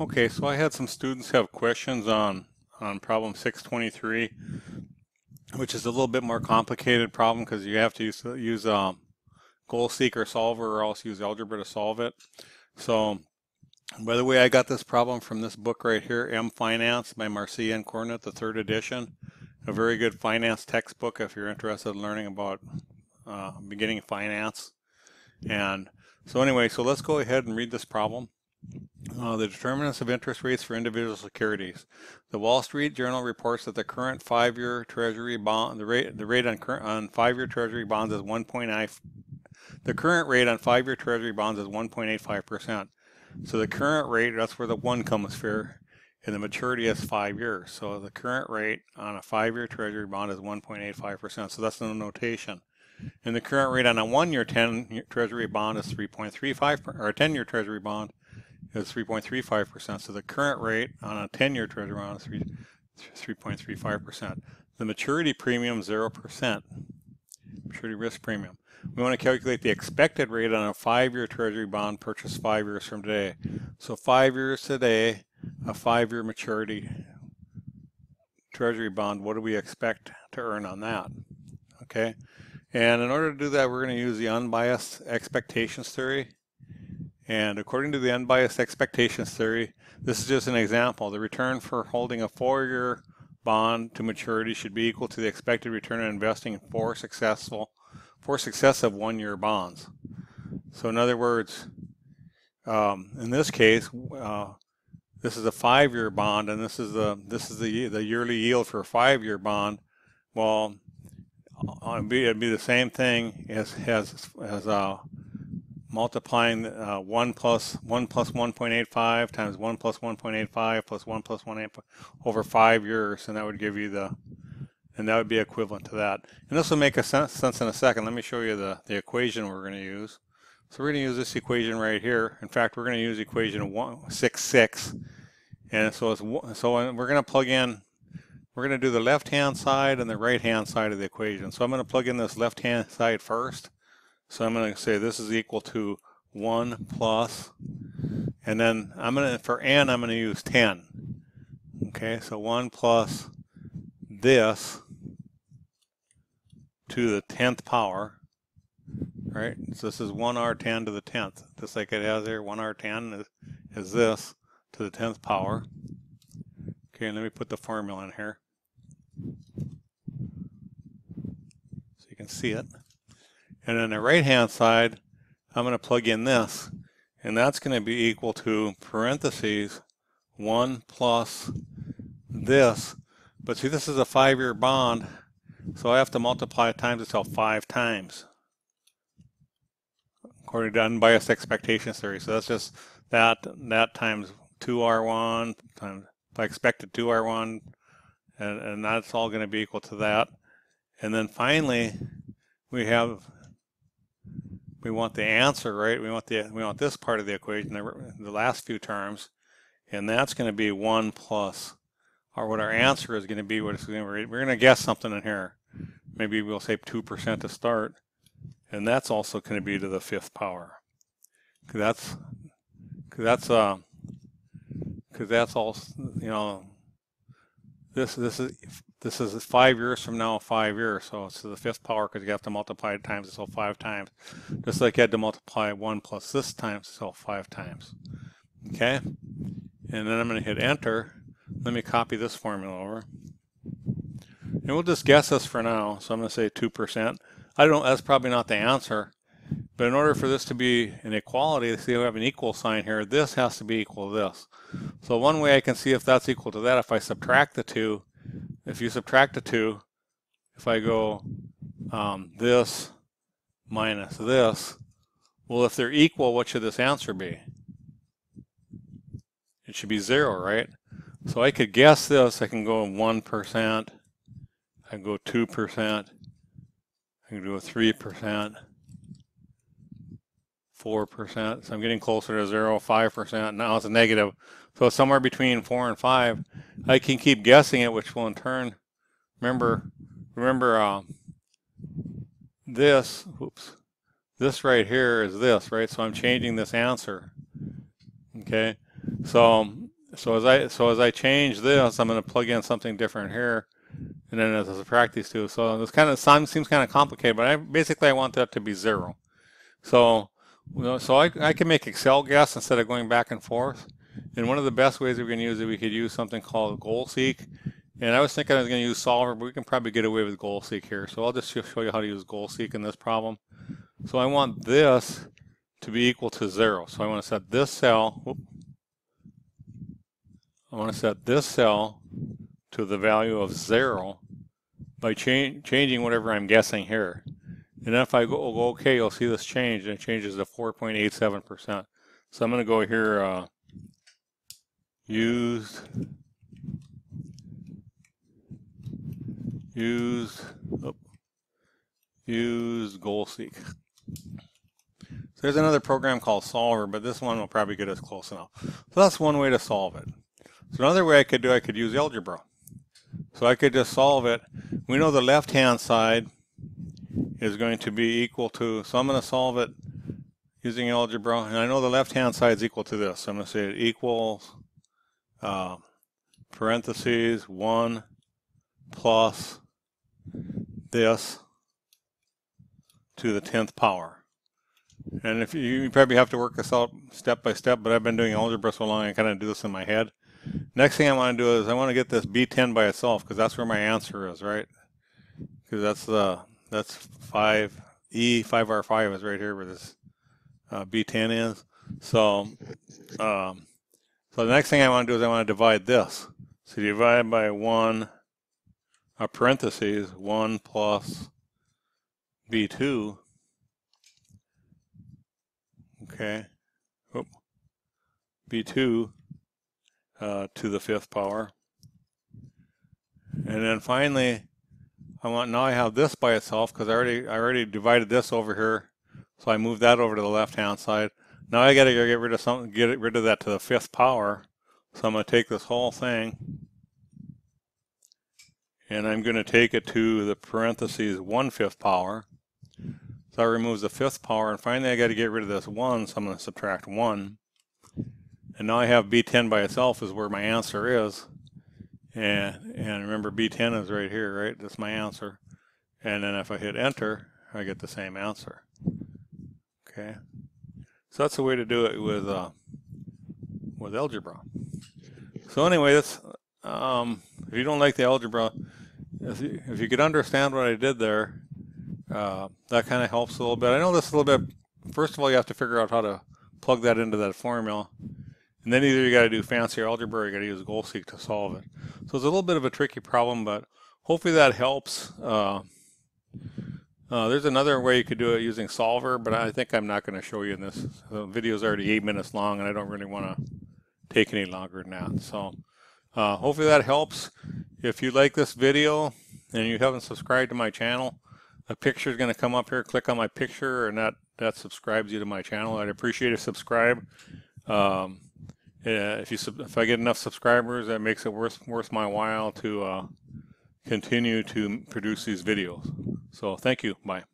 Okay, so I had some students have questions on, on problem 623, which is a little bit more complicated problem because you have to use, use um, goal seeker solver or else use algebra to solve it. So by the way, I got this problem from this book right here, M Finance by Marcia and Cornett, the third edition. A very good finance textbook if you're interested in learning about uh, beginning finance. And so anyway, so let's go ahead and read this problem. Uh, the determinants of interest rates for individual securities. The Wall Street Journal reports that the current five-year Treasury bond, the rate, the rate on, on five-year Treasury bonds is 1.9. The current rate on five-year Treasury bonds is 1.85 percent. So the current rate, that's where the one comes for, and the maturity is five years. So the current rate on a five-year Treasury bond is 1.85 percent. So that's the notation. And the current rate on a one-year 10 Treasury bond is 3.35, or a 10-year Treasury bond is 3.35%. So the current rate on a 10-year treasury bond is 3.35%. The maturity premium 0%. Maturity risk premium. We want to calculate the expected rate on a five-year treasury bond purchased five years from today. So five years today, a five-year maturity treasury bond, what do we expect to earn on that? Okay, and in order to do that, we're going to use the unbiased expectations theory. And according to the unbiased expectations theory, this is just an example. The return for holding a four-year bond to maturity should be equal to the expected return on investing in four successful, four successive one-year bonds. So in other words, um, in this case, uh, this is a five-year bond, and this is the this is the the yearly yield for a five-year bond. Well, uh, it'd be, it'd be the same thing as as as uh, multiplying uh, 1 plus 1 plus 1.85 times 1 plus 1.85 plus 1 plus 1 over 5 years, and that would give you the, and that would be equivalent to that. And this will make a sense, sense in a second. Let me show you the, the equation we're going to use. So we're going to use this equation right here. In fact, we're going to use equation 166. And so, it's, so we're going to plug in, we're going to do the left-hand side and the right-hand side of the equation. So I'm going to plug in this left-hand side first. So I'm going to say this is equal to 1 plus, and then I'm going to, for n, I'm going to use 10. Okay, so 1 plus this to the 10th power, right? So this is 1r10 to the 10th, just like it has here, 1r10 is, is this to the 10th power. Okay, and let me put the formula in here so you can see it. And on the right hand side, I'm going to plug in this. And that's going to be equal to parentheses 1 plus this. But see, this is a five-year bond, so I have to multiply it times itself five times, according to unbiased expectations theory. So that's just that that times 2r1 times if I expected 2r1, and, and that's all going to be equal to that. And then finally, we have we want the answer, right? We want the we want this part of the equation, the, the last few terms, and that's going to be 1 plus, or what our answer is going to be, what it's going to. We're going to guess something in here. Maybe we'll say 2% to start, and that's also going to be to the fifth power. Cause that's, cause that's, uh, cause that's all, you know, this, this is this is five years from now, five years. So it's the fifth power because you have to multiply it times itself five times. Just like you had to multiply one plus this times itself five times. Okay? And then I'm going to hit enter. Let me copy this formula over. And we'll just guess this for now. So I'm going to say 2%. I don't, that's probably not the answer. But in order for this to be an equality, see we have an equal sign here, this has to be equal to this. So one way I can see if that's equal to that, if I subtract the two, if you subtract the two, if I go um, this minus this, well, if they're equal, what should this answer be? It should be zero, right? So I could guess this. I can go 1%. I can go 2%. I can go 3%. 4%. So I'm getting closer to 0, 5%. Now it's a negative. So somewhere between 4 and 5. I can keep guessing it, which will in turn, remember, remember uh, this, whoops, this right here is this, right? So I'm changing this answer. Okay. So so as I so as I change this, I'm going to plug in something different here, and then as subtract these two. So this kind of seems kind of complicated, but I basically I want that to be zero. So know, so I, I can make Excel guess instead of going back and forth. And one of the best ways we can use it, we could use something called GoalSeek. And I was thinking I was going to use Solver, but we can probably get away with GoalSeek here. So I'll just show you how to use GoalSeek in this problem. So I want this to be equal to zero. So I want to set this cell, I want to set this cell to the value of zero by cha changing whatever I'm guessing here. And if I go, go okay, you'll see this change, and it changes to 4.87%. So I'm going to go here, uh, used, used, oh, use GoalSeek. So there's another program called Solver, but this one will probably get us close enough. So that's one way to solve it. So another way I could do, I could use algebra. So I could just solve it. We know the left-hand side is going to be equal to, so I'm going to solve it using algebra, and I know the left-hand side is equal to this. So I'm going to say it equals uh, parentheses 1 plus this to the 10th power. And if you, you, probably have to work this out step by step, but I've been doing algebra so long I kind of do this in my head. Next thing I want to do is I want to get this B10 by itself because that's where my answer is, right? Because that's the that's 5 E 5R5 is right here where this uh, B10 is. So um, so the next thing I want to do is I want to divide this. So divide by 1 a parentheses 1 plus B2 okay Oop. B2 uh, to the fifth power. And then finally, I want now I have this by itself because I already I already divided this over here, so I moved that over to the left hand side. Now I got to get rid of something, get rid of that to the fifth power. So I'm going to take this whole thing, and I'm going to take it to the parentheses one fifth power. So that removes the fifth power, and finally I got to get rid of this one, so I'm going to subtract one. And now I have B10 by itself is where my answer is. And, and remember B10 is right here, right? That's my answer. And then if I hit enter, I get the same answer. Okay. So that's the way to do it with uh, with algebra. So anyway, that's, um, if you don't like the algebra, if you, if you could understand what I did there, uh, that kind of helps a little bit. I know this a little bit, first of all, you have to figure out how to plug that into that formula. And then either you got to do fancy algebra or you got to use GoalSeek to solve it. So it's a little bit of a tricky problem, but hopefully that helps. Uh, uh, there's another way you could do it using Solver, but I think I'm not going to show you in this. The video is already eight minutes long, and I don't really want to take any longer than that. So uh, hopefully that helps. If you like this video and you haven't subscribed to my channel, a picture is going to come up here. Click on my picture, and that, that subscribes you to my channel. I'd appreciate a subscribe. Um, yeah, if you if I get enough subscribers, that makes it worth worth my while to uh, continue to produce these videos. So thank you. Bye.